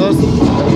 os